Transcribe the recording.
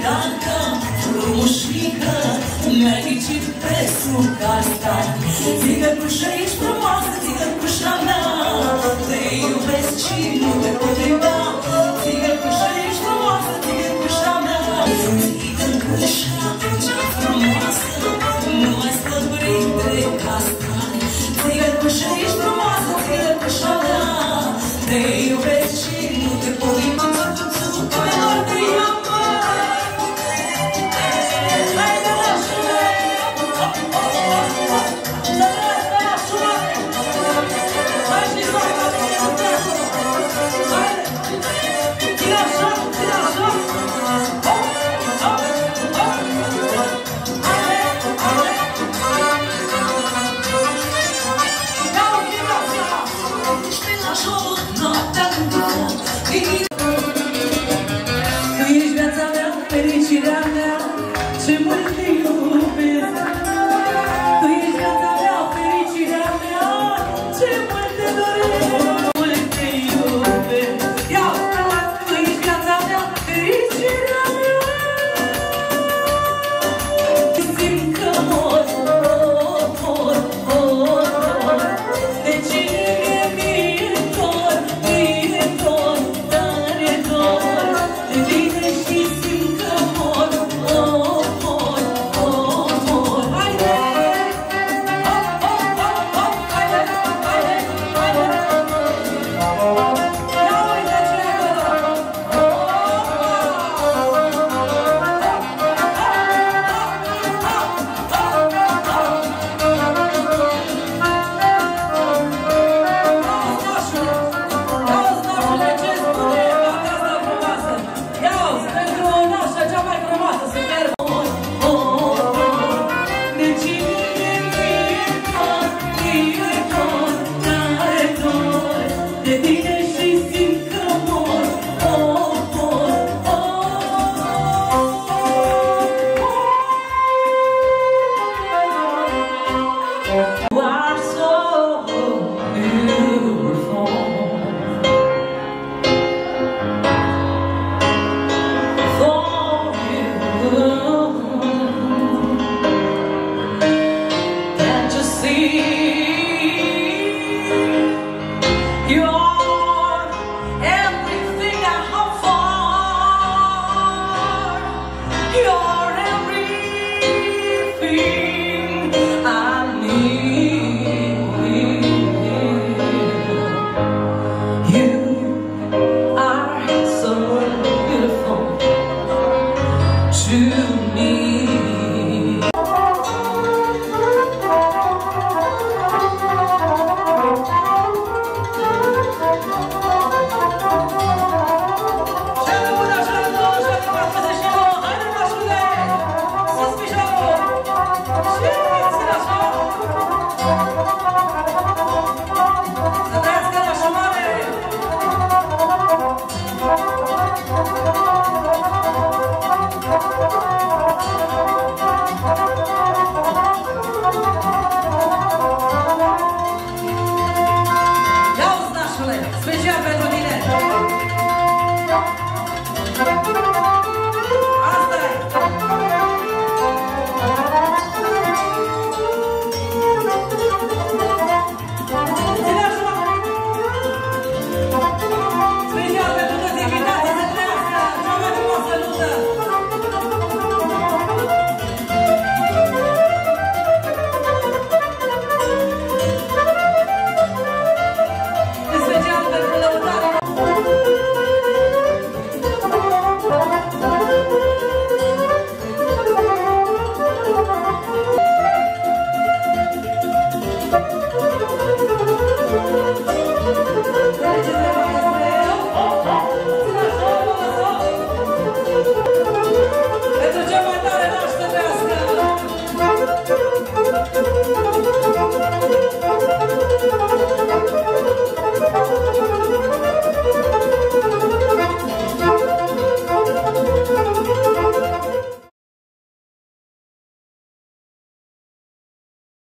Dacă Țigancă, rușnică Mergi pe sucasta Zic că tu și ești frumoasă Yes, You are